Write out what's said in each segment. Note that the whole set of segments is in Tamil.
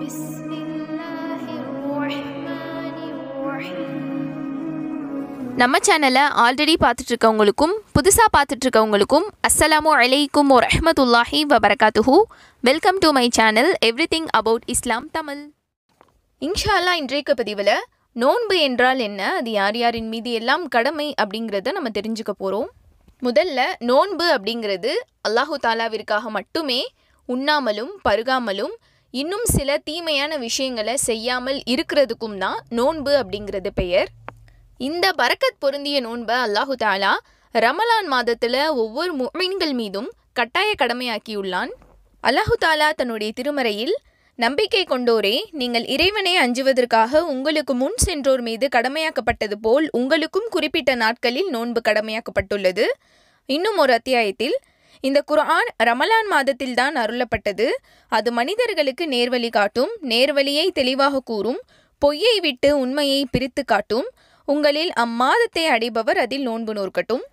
بسم الله الرحمن الرحيم நம்ம சேனலை ஆல்ரெடி பார்த்துட்டு இருக்கவங்களுக்கும் புதுசாக பார்த்துட்டு இருக்கவங்களுக்கும் அஸ்ஸலாமு அலைக்கும் ஒரு ரஹ்மத்துல்லாஹி வபரகாத்துஹு welcome to my channel everything about Islam Tamil இன்ஷா அல்லாஹ் இன்றைக்கு பதிவில் நோன்பு என்றால் என்ன அது யார் யாரின் மீது எல்லாம் கடமை அப்படிங்கிறத நம்ம தெரிஞ்சுக்க போகிறோம் முதல்ல நோன்பு அப்படிங்கிறது அல்லாஹு தாலாவிற்காக மட்டுமே உண்ணாமலும் பருகாமலும் இன்னும் சில தீமையான விஷயங்களை செய்யாமல் இருக்கிறதுக்கும் தான் நோன்பு அப்படிங்கிறது பெயர். இந்த பரக்கத் பொருந்திய நோன்பை அல்லாஹு தாலா ரமலான் மாதத்தில் ஒவ்வொரு மீன்கள் மீதும் கட்டாய கடமையாக்கியுள்ளான். அல்லாஹு தாலா தன்னுடைய திருமறையில் நம்பிக்கை கொண்டோரே நீங்கள் இறைவனை அஞ்சுவதற்காக உங்களுக்கு முன் சென்றோர் மீது கடமையாக்கப்பட்டது போல் உங்களுக்கும் குறிப்பிட்ட நாட்களில் நோன்பு கடமையாக்கப்பட்டுள்ளது. இன்னும் ஒரு அத்தியாயத்தில் இந்த குர்ஆன் ரமலான் மாதத்தில் தான் அருளப்பட்டது. அது மனிதர்களுக்கு நேர்வழி காட்டும் நேர்வழியை தெளிவாக கூறும் பொய்யை விட்டு உண்மையை பிரித்து காட்டும். உங்களில் அம்மாதத்தை அடைபவர் அதில் நோன்பு நோற்கட்டும்.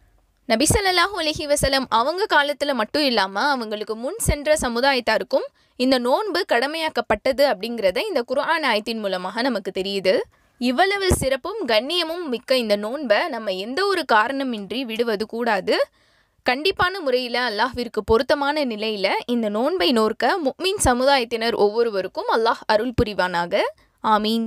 நபிசல்லாஹு அலஹி வசலம் அவங்க காலத்தில் மட்டும் இல்லாமல் அவங்களுக்கு முன் சென்ற சமுதாயத்தாருக்கும் இந்த நோன்பு கடமையாக்கப்பட்டது அப்படிங்கிறத இந்த குர்ஆன் ஆயத்தின் மூலமாக நமக்கு தெரியுது. இவ்வளவு சிறப்பும் கண்ணியமும் மிக்க இந்த நோன்பை நம்ம எந்த ஒரு காரணமின்றி விடுவது கூடாது. கண்டிப்பான முறையில் அல்லாஹ்விற்கு பொருத்தமான நிலையில் இந்த நோன்பை நோர்க்க முக்மீன் சமுதாயத்தினர் ஒவ்வொருவருக்கும் அல்லாஹ் அருள் புரிவானாக. ஆமீன்.